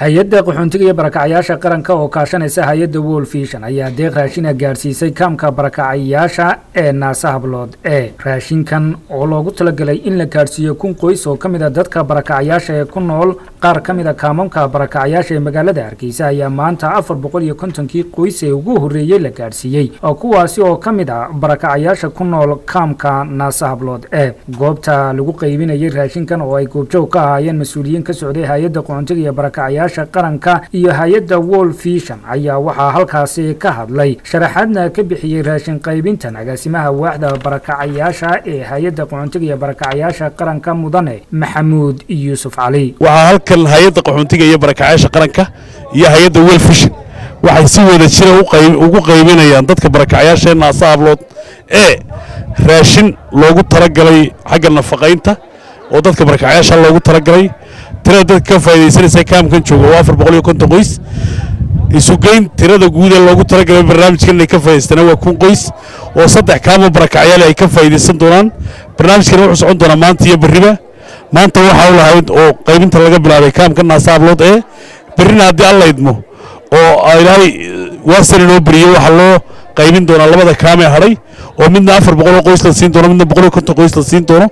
hay'adda qaxoontiga iyo barakacyaasha qaranka oo kaashanaysa hay'adda world vision ayaa deeq raashina gaarsiisay kaamka barakacyaasha ee naasa hablood ee. Raashinkan oo loogu talagalay in la gaarsiiyo kun qoys oo ka mid a dadka barakacyaasha ee ku nool qaar ka mid a kaamamka barakacyaasha ee magaalada hargeysa ayaa maanta afar boqol iyo kontonkii qoys ee ugu horreeyey la gaarsiiyey oo kuwaasi oo ka mid a barakacyaasha ku nool kaamka naasa hablood ee. Goobta lagu qaybinayay raashinkan oo ay goobjoog ka ahaayeen mas'uuliyiin ka socday hay'adda qaxoontiga iyo barakacyaasha qaranka iyo hay'adda world vision ayaa waxaa halkaasi ka hadlay sharaxaadna ka bixiyey raashin qaybintan agaasimaha waaxda barakacayaasha ee hay'adda qaxoontiga iyo barakacayaasha qaranka mudane maxamuud yuusuf cali waxaa halkan hay'adda qaxoontiga iyo barakacayaasha qaranka iyo hay'adda world vision waxay si wada jira ugu qaybinayaan dadka barakacayaasha ee naasa hablood ee raashin loogu talagalay xagga nafaqaynta oo dadka barakacayaasha loogu talagalay tirada dadka ka faa'idaysanaysa kaamkan jooga. Waa afar boqol iyo konton qoys. Isugeyn tirada guud ee loogu talagalay barnaamijkan inay ka faa'idaystana waa kun qoys oo saddex kaamo barakacyaale ay ka faa'idaysan doonaan. Barnaamijkan wuxuu socon doonaa maanta iyo berriba. Maanta waxaa u lahayd oo qaybinta laga bilaabay kaamka naasa hablood ee berrina haddii alla idmo oo ilaahay waasan inoo beriyo waxaa loo qaybin doonaa labada kaamee hadhay oo midna afar boqol oo qoys la siin doono midna boqol iyo konton qoys la siin doono.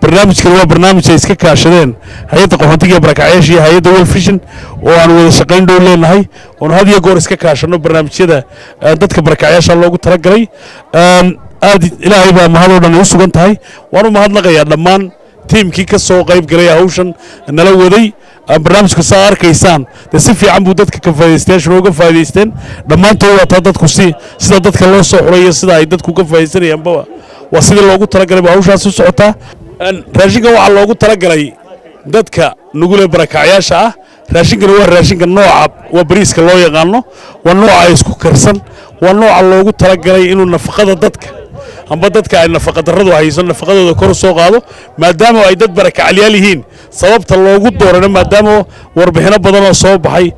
Barnaamijkan waa barnaamij ay iska kaashadeen. Hay'adda qaxoontiga iyo barakacyaasha iyo hay'adda vision oo aan wada shaqayn dhow leenahay oon had iyo goor iska kaashanno barnaamijyada dadka barakacyaasha loogu talagalay. Aad ilaahay baa mahadoo dhan u sugan tahay. Waan u mahadnaqayaa dhammaan tiimkii ka soo qayb galay hawshan nala waday barnaamijku saa arkaysaan. Dee si fiican buu dadka ka faa'idaystayaashu uga faa'idaysteen dhammaantood waa dadku si sida dadka loo soo xulay iyo sida ay dadku ka faa'idaysanayaanba waa sidii loogu talagalay ba hawshaas socotaa raashinkan waxaa loogu talagalay dadka nugule barakacyaasha ah. Raashinkani waa raashinka nooca waa bariiska loo yaqaano waa nooca isku karsan waa nooca loogu talagalay inuu nafaqada dadka amba dadka ay nafaqadarradu hayso nafaqadooda kor soo qaado maadaama ay dad barakacalyaal yihiin. Sababta loogu doorana maadaama warbixino badan oo soo baxay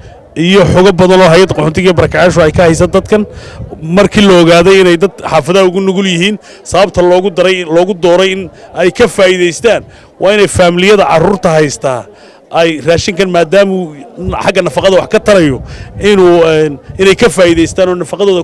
iyo xogo badan oo hay'adda qaxoontiga iyo barakacyaashu ay ka haysa dadkan markii la ogaaday inay dad xaafadaha ugu nugul yihiin sababta loogu daray loogu dooray in ay ka faa'iidaystaan waa inay faamiliyada carruurta haystaa. Ay raashinkan maadaamuu xagga nafaqada wax ka tarayo inuu inay ka faa'iidaystaan oo nafaqadooda